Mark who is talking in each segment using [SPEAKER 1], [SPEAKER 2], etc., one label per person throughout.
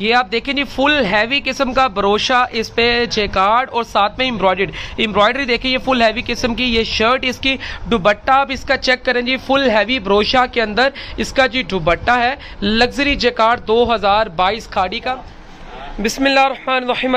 [SPEAKER 1] ये आप देखें जी फुल हैवी किस्म का ब्रोशा इस पे जेकार्ड और साथ में एम्ब्रॉयड एम्ब्रॉयडरी देखिए, ये फुल हैवी किस्म की, ये शर्ट इसकी दुबट्टा आप इसका चेक करें जी फुल हैवी ब्रोशा के अंदर इसका जी दुबट्टा है। लग्जरी जेकार्ड 2022 खाड़ी का। बिसमीम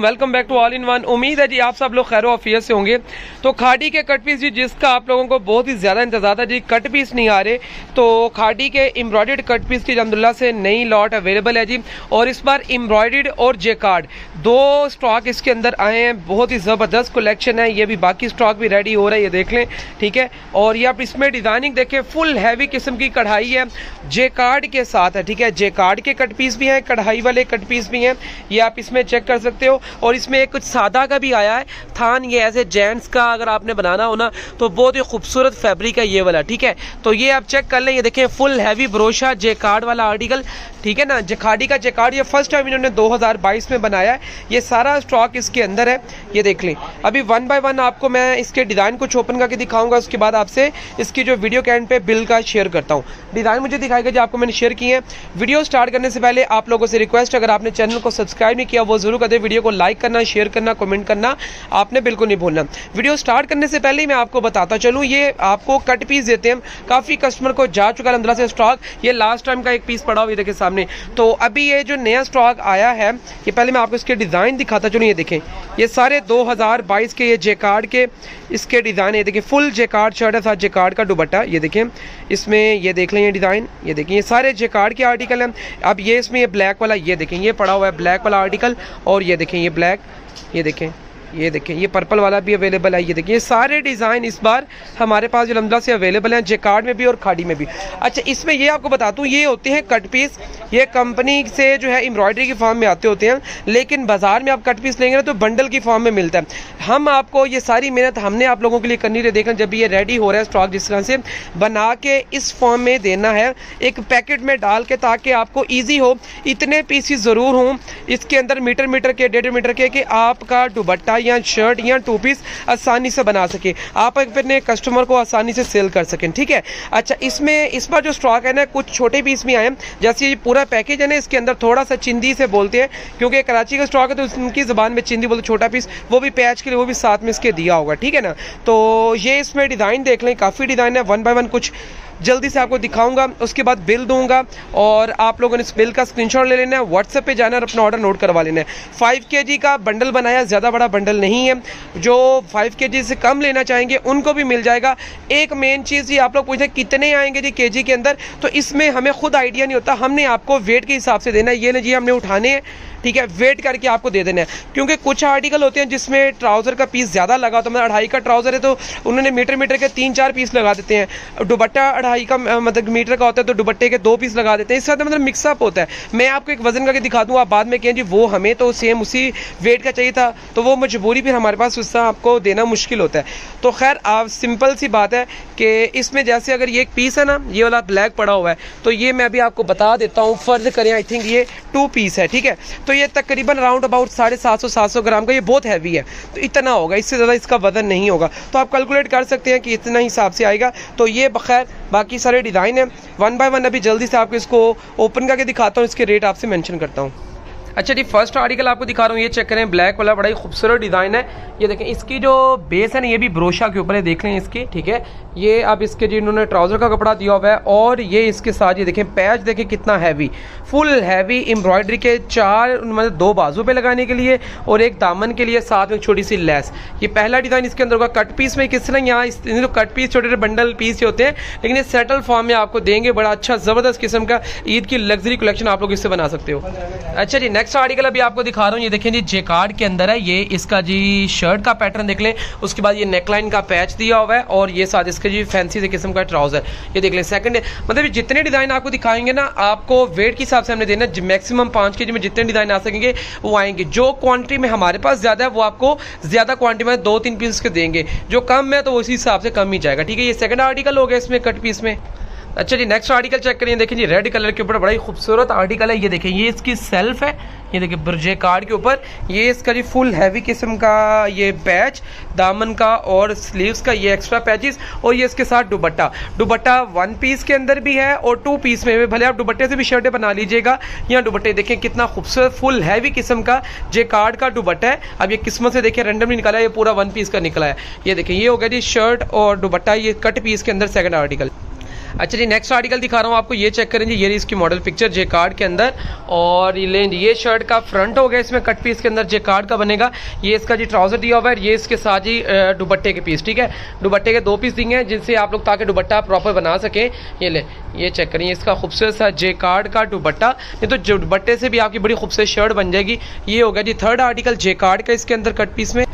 [SPEAKER 1] welcome back to all in one. उम्मीद है जी आप सब लोग खैर अफियत से होंगे। तो खाड़ी के कट पीस जी, जिसका आप लोगों को बहुत ही ज़्यादा इंतज़ार था जी, कट पीस नहीं आ रहे। तो खाड़ी के एम्ब्रॉयड कट पीस की अलहमदिल्ला से नई लॉट अवेलेबल है जी। और इस बार एम्ब्रॉयड और जे कार्ड दो स्टॉक इसके अंदर आए हैं। बहुत ही ज़बरदस्त कलेक्शन है। ये भी बाकी स्टॉक भी रेडी हो रहा है, ये देख लें। ठीक है? और ये आप इसमें डिज़ाइनिंग देखें, फुल हैवी किस्म की कढ़ाई है। जे कार्ड के साथ है, ठीक है? जे कार्ड के कट पीस भी हैं, कढ़ाई वाले कट पीस भी हैं, ये आप इसमें चेक कर सकते हो। और इसमें एक कुछ सादा का भी आया है। थान, ये ऐसे जेंट्स का अगर आपने बनाना हो ना तो बहुत ही खूबसूरत फैब्रिक है ये वाला, ठीक है? तो ये आप चेक कर लें, ये देखें फुल हैवी ब्रोशा जे कार्ड वाला आर्टिकल ठीक है ना? जखाड़ी का जेकार्ड ये फ़र्स्ट टाइम इन्होंने 2022 में बनाया है। ये सारा स्टॉक इसके अंदर है, ये देख लें। अभी वन बाय वन आपको मैं इसके डिज़ाइन कुछ ओपन करके दिखाऊँगा, उसके बाद आपसे इसकी जो वीडियो के एंड पे बिल का शेयर करता हूँ। डिज़ाइन मुझे दिखाएगा जो आपको मैंने शेयर किए हैं। वीडियो स्टार्ट करने से पहले आप लोगों से रिक्वेस्ट अगर आपने चैनल को सब्सक्राइब नहीं किया, वो ज़रूर कर दे। वीडियो को लाइक करना शेयर करना कमेंट करना, आपने बिल्कुल नहीं भूलना। वीडियो स्टार्ट करने से पहले ही मैं आपको बताता चलूँ, ये आपको कट पीस देते हैं। काफ़ी कस्टमर को जा चुका है अंदर से स्टॉक ये लास्ट टाइम का एक पीस पड़ा हुआ देखिए सामने। तो अभी ये जो नया स्टॉक आया है, ये पहले मैं आपको इसके डिज़ाइन दिखाता चलूँ, ये देखें। ये सारे 2022 के ये जेकार्ड के, इसके डिज़ाइन, ये देखिए, फुल जेकार्ड शर्ट है, साथ जेकार्ड का दुबट्टा ये देखें इसमें ये देख लें ये डिज़ाइन, ये देखें ये सारे जेकार्ड के आर्टिकल हैं। अब ये इसमें ये ब्लैक वाला, ये देखें, ये पड़ा हुआ है ब्लैक वाला आर्टिकल, और ये देखें, ये ब्लैक, ये देखें। ये देखें, ये पर्पल वाला भी अवेलेबल है। ये देखें, ये सारे डिज़ाइन इस बार हमारे पास जो से अवेलेबल हैं, जेकार्ड में भी और खाड़ी में भी। अच्छा इसमें ये आपको बता दूँ, ये होते हैं कट पीस ये कंपनी से जो है एम्ब्रॉयडरी की फॉर्म में आते होते हैं, लेकिन बाज़ार में आप कट पीस लेंगे ना तो बंडल की फॉर्म में मिलता है। हम आपको ये सारी मेहनत हमने आप लोगों के लिए करनी रहे। देखना, जब ये रेडी हो रहा है स्टॉक जिस तरह से बना के इस फॉर्म में देना है, एक पैकेट में डाल के ताकि आपको ईजी हो। इतने पीसीस ज़रूर हों, इसके अंदर मीटर मीटर के, डेढ़ मीटर के, कि आपका दुबट्टा या शर्ट या टू पीस आसानी से बना सके। आप अपने कस्टमर को आसानी से सेल कर सकें, ठीक है? अच्छा इसमें, इस बार जो स्टॉक है ना, कुछ छोटे पीस भी आए जैसे ये पूरा पैकेज है ना, इसके अंदर थोड़ा सा चिंदी से बोलते हैं, क्योंकि कराची का स्टॉक है तो उनकी ज़बान में चिंदी बोलते छोटा पीस वो भी पैच के लिए, वो भी साथ में इसके दिया होगा, ठीक है ना? तो ये इसमें डिज़ाइन देख लें, काफ़ी डिज़ाइन है वन बाय वन कुछ जल्दी से आपको दिखाऊँगा, उसके बाद बिल दूँगा और आप लोगों ने इस बिल का स्क्रीनशॉट ले लेना है व्हाट्सएप पे जाना और अपना ऑर्डर नोट करवा लेना है। फाइव के का बंडल बनाया, ज़्यादा बड़ा बंडल नहीं है। जो फाइव के से कम लेना चाहेंगे, उनको भी मिल जाएगा। एक मेन चीज़ ये आप लोग पूछते हैं कितने आएँगे जी के के अंदर? तो इसमें हमें खुद आइडिया नहीं होता, हमने आपको वेट के हिसाब से देना है। ये जी, हमने उठाने हैं, ठीक है? वेट करके आपको दे देना है। क्योंकि कुछ आर्टिकल होते हैं जिसमें ट्राउज़र का पीस ज़्यादा लगा तो मतलब अढ़ाई का ट्राउज़र है तो उन्होंने मीटर मीटर के तीन चार पीस लगा देते हैं। दुबट्टा अढ़ाई का मतलब मीटर का होता है तो दुबट्टे के दो पीस लगा देते हैं। इससे मतलब मिक्सअप होता है। मैं आपको एक वज़न करके दिखा दूँ, आप बाद में कहें जी वो हमें तो सेम उसी वेट का चाहिए था तो वो मजबूरी फिर हमारे पास उसका आपको देना मुश्किल होता है। तो खैर, आप सिंपल सी बात है कि इसमें जैसे अगर ये एक पीस है ना, ये वाला ब्लैक पड़ा हुआ है तो ये मैं अभी आपको बता देता हूँ फ़र्ज़ करें आई थिंक ये टू पीस है, ठीक है? तो ये तकरीबन अराउंड अबाउट साढ़े सात सौ सात सौ ग्राम का ये बहुत हैवी है तो इतना होगा, इससे ज़्यादा इसका वज़न नहीं होगा। तो आप कैलकुलेट कर सकते हैं कि इतना हिसाब से आएगा। तो ये बखैर बाकी सारे डिज़ाइन है। वन बाय वन अभी जल्दी से आपको इसको ओपन करके दिखाता हूँ, इसके रेट आपसे मैंशन करता हूँ। अच्छा जी फ़र्स्ट आर्टिकल आपको दिखा रहा हूँ, ये चेक करें ब्लैक वाला, बड़ा ही खूबसूरत डिज़ाइन है। ये देखें, इसकी जो बेस है ना, ये भी ब्रोशा के ऊपर है, देख लें इसकी, ठीक है? ये अब इसके जी, इन्होंने ट्राउज़र का कपड़ा दिया हुआ है, और ये इसके साथ, ये देखें पैच देखें कितना हैवी फुल हैवी एम्ब्रॉयडरी के चार मतलब दो बाजू पे लगाने के लिए, और एक दामन के लिए, साथ में छोटी सी लेस ये पहला डिज़ाइन इसके अंदर होगा कट पीस में किस तरह, यहाँ जो कट पीस छोटे छोटे बंडल पीस होते हैं, लेकिन ये सेटल फॉर्म में आपको देंगे, बड़ा अच्छा ज़बरदस्त किस्म का, ईद की लग्जरी कलेक्शन आप लोग इससे बना सकते हो। अच्छा जी नेक्स्ट आर्टिकल अभी आपको दिखा रहा हूँ। ये देखें जी जेकार्ड के अंदर है। ये इसका जी शर्ट का पैटर्न देख लें। उसके बाद ये नेकलाइन का पैच दिया हुआ है और ये साथ इसके जी फैंसी से किस्म का ट्राउज़र ये देख लें सेकंड मतलब जितने डिज़ाइन आपको दिखाएँगे ना, आपको वेट के हिसाब से हमने देना मैक्सिमम पाँच के में जितने डिज़ाइन आ सकेंगे, वो आएँगे। जो क्वान्टिटी में हमारे पास ज़्यादा है, वो आपको ज़्यादा क्वान्टिटी में दो तीन पीस के देंगे। जो कम है तो उसी हिसाब से कम ही जाएगा। ठीक है, ये सेकंड आर्टिकल हो गया इसमें कट पीस में। अच्छा जी नेक्स्ट आर्टिकल चेक करिए, देखिए जी रेड कलर के ऊपर बड़ा ही खूबसूरत आर्टिकल है, ये देखिए, ये इसकी सेल्फ है, ये देखिए ब्रजे कार्ड के ऊपर, ये इसका जी फुल हैवी किस्म का ये पैच दामन का और स्लीव्स का ये एक्स्ट्रा पैचेस और ये इसके साथ दुबट्टा दुबट्टा वन पीस के अंदर भी है और टू पीस में भी, भले आप दुबट्टे से भी शर्टें बना लीजिएगा यहाँ दुबट्टे देखें कितना खूबसूरत फुल हैवी किस्म का जे कार्ड का दुबट्टा है। अब ये किस्मत से देखिए रेंडमली निकला है ये पूरा वन पीस का निकला है। ये देखिए, ये हो गया जी शर्ट और दुबट्टा ये कट पीस के अंदर सेकंड आर्टिकल अच्छा जी नेक्स्ट आर्टिकल दिखा रहा हूँ आपको, ये चेक करेंगे ये इसकी मॉडल पिक्चर जे कार्ड के अंदर, और ये ये शर्ट का फ्रंट हो गया, इसमें कट पीस के अंदर जे कार्ड का बनेगा, ये इसका जी ट्राउज़र दिया हुआ है, ये इसके साथ ही दुबट्टे के पीस ठीक है? दुबट्टे के दो पीस दिए हैं, जिनसे आप लोग ताकि दुबट्टा प्रॉपर बना सकें, ये ले, ये चेक करें इसका खूबसूरत सा जे कार्ड का दुबट्टा ये तो दुबट्टे से भी आपकी बड़ी खूबसूरत शर्ट बन जाएगी, ये हो गया जी थर्ड आर्टिकल जे कार्ड का इसके अंदर कट पीस में।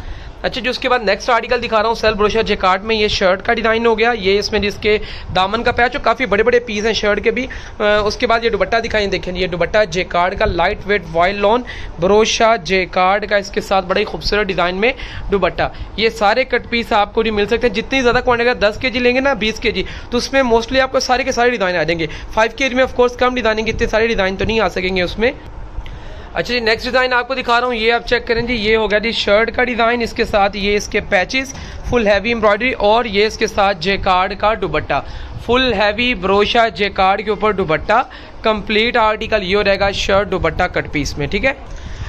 [SPEAKER 1] अच्छा जो उसके बाद नेक्स्ट आर्टिकल दिखा रहा हूँ सेल ब्रोशर जेकार्ड में ये शर्ट का डिज़ाइन हो गया। ये इसमें जिसके दामन का पैच काफ़ी बड़े बड़े पीस हैं शर्ट के भी। आ, उसके बाद ये दुबट्टा दिखाई देखें ये दुबट्टा जेकार्ड का लाइट वेट वॉयल लॉन ब्रोशा जेकार्ड का इसके साथ बड़े खूबसूरत डिज़ाइन में दुबट्टा ये सारे कट पीस आपको नहीं मिल सकते हैं। जितनी ज़्यादा क्वान्टिटी अगर दस के जी लेंगे ना बीस के जी तो उसमें मोस्टली आपको सारे के सारे डिज़ाइन आ जाएँगे। फाइव के जी में ऑफकोर्स कम डिज़ाइनिंग इतने सारे डिज़ाइन तो नहीं आ सकेंगे उसमें। अच्छा जी नेक्स्ट डिज़ाइन आपको दिखा रहा हूँ, ये आप चेक करें जी, ये हो गया जी शर्ट का डिज़ाइन इसके साथ ये इसके पैचेस फुल हैवी एम्ब्रॉयडरी और ये इसके साथ जेकार्ड का दुबट्टा फुल हैवी ब्रोशा जेकार्ड के ऊपर दुबट्टा कंप्लीट आर्टिकल ये रहेगा शर्ट दुबट्टा कट पीस में, ठीक है?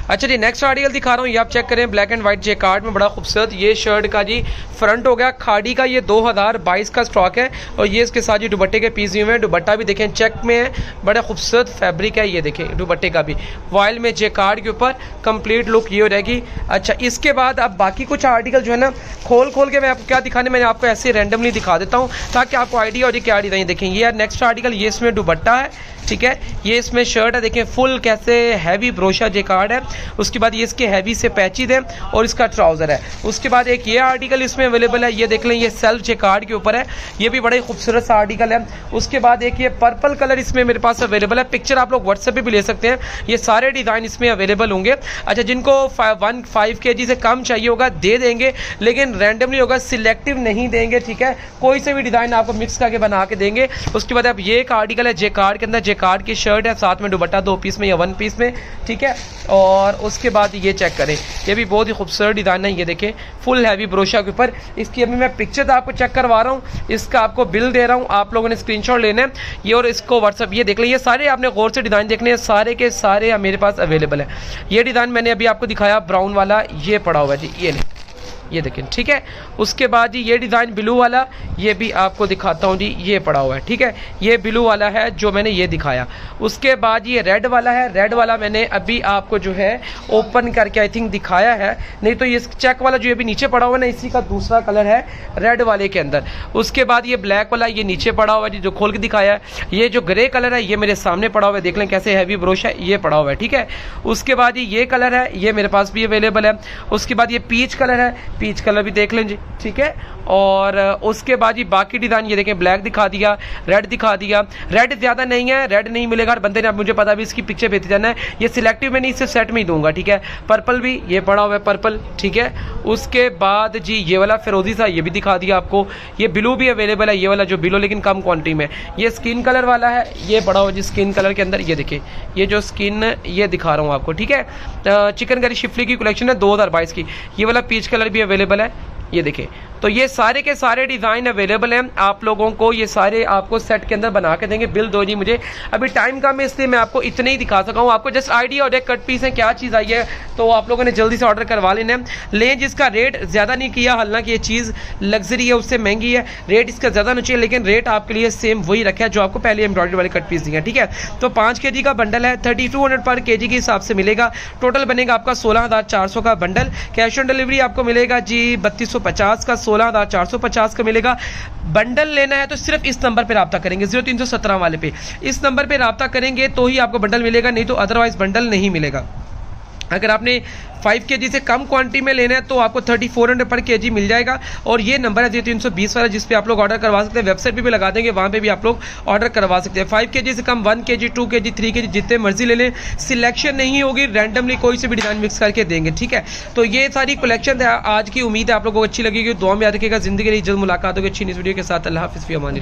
[SPEAKER 1] अच्छा जी नेक्स्ट आर्टिकल दिखा रहा हूँ, ये आप चेक करें black and white jacquard में बड़ा खूबसूरत, ये शर्ट का जी फ्रंट हो गया, खाड़ी का ये 2022 का स्टॉक है, और ये इसके साथ जी दुबट्टे के पीस हुए हैं दुबट्टा भी देखें चेक में है, बड़ा खूबसूरत फैब्रिक है ये देखें दुबट्टे का भी। वॉयल में जे कार्ड के ऊपर कंप्लीट लुक ये हो जाएगी अच्छा इसके बाद अब बाकी कुछ आर्टिकल जो है ना, खोल खोल के मैं आपको क्या दिखाने, मैंने आपको ऐसे रैंडमली दिखा देता हूँ, ताकि आपको आइडिया और क्या डिज़ाइन देखें। ये नेक्स्ट आर्टिकल ये इसमें दुबट्टा है ठीक है? ये इसमें शर्ट है देखें फुल कैसे हैवी ब्रोशा जे कार्ड है। उसके बाद ये इसके हैवी से पैचिद है और इसका ट्राउज़र है। उसके बाद एक ये आर्टिकल इसमें अवेलेबल है, ये देख लें, ये सेल्फ जे कार्ड के ऊपर है। ये भी बड़े खूबसूरत सा आर्टिकल है। उसके बाद एक ये पर्पल कलर इसमें मेरे पास अवेलेबल है। पिक्चर आप लोग व्हाट्सएप पे भी ले सकते हैं। ये सारे डिज़ाइन इसमें अवेलेबल होंगे। अच्छा जिनको वन फाइव के जी से कम चाहिए होगा, दे देंगे, लेकिन रैंडमली होगा सिलेक्टिव नहीं देंगे, ठीक है? कोई से भी डिज़ाइन आपको मिक्स करके बना के देंगे। उसके बाद अब ये एक आर्टिकल है, जे कार्ड के अंदर, जे कार्ड की शर्ट है, साथ में दुबट्टा दो पीस में या वन पीस में, ठीक है? और उसके बाद ये चेक करें। ये भी बहुत ही खूबसूरत डिज़ाइन है, ये देखें। फुल हैवी ब्रोशा के ऊपर। इसकी अभी मैं पिक्चर आपको चेक करवा रहा हूँ। इसका आपको बिल दे रहा हूँ। आप लोगों ने स्क्रीनशॉट लेना है। ये और इसको व्हाट्सअप ये देख लें। ये सारे आपने गौर से डिज़ाइन देखने हैं। सारे के सारे मेरे पास अवेलेबल है। ये डिज़ाइन मैंने अभी आपको दिखाया ब्राउन वाला, ये पड़ा हुआ जी, ये नहीं ये देखें, ठीक है? उसके बाद जी ये डिज़ाइन ब्लू वाला, ये भी आपको दिखाता हूँ जी, ये पड़ा हुआ है, ठीक है? ये ब्लू वाला है जो मैंने ये दिखाया। उसके बाद ये रेड वाला है रेड वाला मैंने अभी आपको जो है ओपन करके आई थिंक दिखाया है। नहीं तो ये चेक वाला जो अभी नीचे पड़ा हुआ है ना, इसी का दूसरा कलर है रेड वाले के अंदर। उसके बाद ये ब्लैक वाला ये नीचे पड़ा हुआ है जो खोल के दिखाया है। ये जो ग्रे कलर है, ये मेरे सामने पड़ा हुआ है, देख लें कैसे हैवी ब्रोश है, ये पड़ा हुआ है, ठीक है? उसके बाद ये कलर है, ये मेरे पास भी अवेलेबल है। उसके बाद ये पीच कलर है पीच कलर भी देख लें जी, ठीक है? और उसके बाद जी बाकी डिज़ाइन, ये देखें, ब्लैक दिखा दिया, रेड दिखा दिया। रेड ज़्यादा नहीं है, रेड नहीं मिलेगा। बंदे ने अब मुझे पता भी इसकी पिक्चर भेजते जाना है। ये सिलेक्टिव में नहीं इसे सेट में ही दूँगा, ठीक है? पर्पल भी, ये पड़ा हुआ है पर्पल ठीक है? उसके बाद जी, ये वाला फिरोजी सा ये भी दिखा दिया आपको। ये ब्लू भी अवेलेबल है, ये वाला जो ब्लू लेकिन कम क्वान्टिटी में। ये स्किन कलर वाला है, ये पड़ा हुआ जी स्किन कलर के अंदर। ये देखिए, ये जो स्किन ये दिखा रहा हूँ आपको, ठीक है? चिकन करी शिफली की कलेक्शन है, दो हज़ार बाईस की। ये वाला पीच कलर भी अवेलेबल है। ये देखें तो ये सारे के सारे डिज़ाइन अवेलेबल हैं। आप लोगों को ये सारे आपको सेट के अंदर बना के देंगे। बिल दो जी मुझे अभी टाइम कम है, इसलिए मैं आपको इतने ही दिखा सका हूँ। आपको जस्ट आइडिया और एक कट पीस है, क्या चीज़ आई है तो आप लोगों ने जल्दी से ऑर्डर करवा लेना है। लें, जिसका रेट ज़्यादा नहीं किया हालाँकि ये चीज़ लग्जरी है, उससे महँगी है। रेट इसका ज़्यादा नहीं चाहिए, लेकिन रेट आपके लिए सेम वही रखा है जो आपको पहले एम्ब्रॉयडरी वाले कट पीस दिए ठीक है? तो पाँच के का बंडल है थर्टी पर के के हिसाब से मिलेगा। टोटल बनेगा आपका सोलह का बंडल कैश ऑन डिलीवरी आपको मिलेगा जी, बत्तीस का हज़ार चार सौ पचास का मिलेगा। बंडल लेना है तो सिर्फ़ इस नंबर पर रबा करेंगे। ज़ीरो तीन सौ सत्रह वाले पे। इस नंबर पर रबता करेंगे तो ही आपको बंडल मिलेगा, नहीं तो अदरवाइज़ बंडल नहीं मिलेगा। अगर आपने फाइव के से कम क्वांटिटी में लेना है तो आपको थर्टी फोर हंड्रेड पर के मिल जाएगा। और ये नंबर है जी तीन सौ बीस वाला, जिस पे आप लोग ऑर्डर करवा सकते हैं। वेबसाइट पे भी लगा देंगे, वहाँ पे भी आप लोग ऑर्डर करवा सकते हैं। फाइव के से कम वन के जी टू के जी थ्री के जी जितने मर्ज़ी ले लें। सिलेक्शन नहीं होगी रैंडमली कोई से भी डिज़ाइन मिक्स करके देंगे, ठीक है? तो ये सारी कलेक्शन है। आज की उम्मीद है आप लोगों को अच्छी लगेगी। दुआ में याद रखेगा ज़िंदगी रही। जल्द मुलाकात होगी। अच्छी इस वीडियो के साथ। अल्लाह हाफिज़ अमान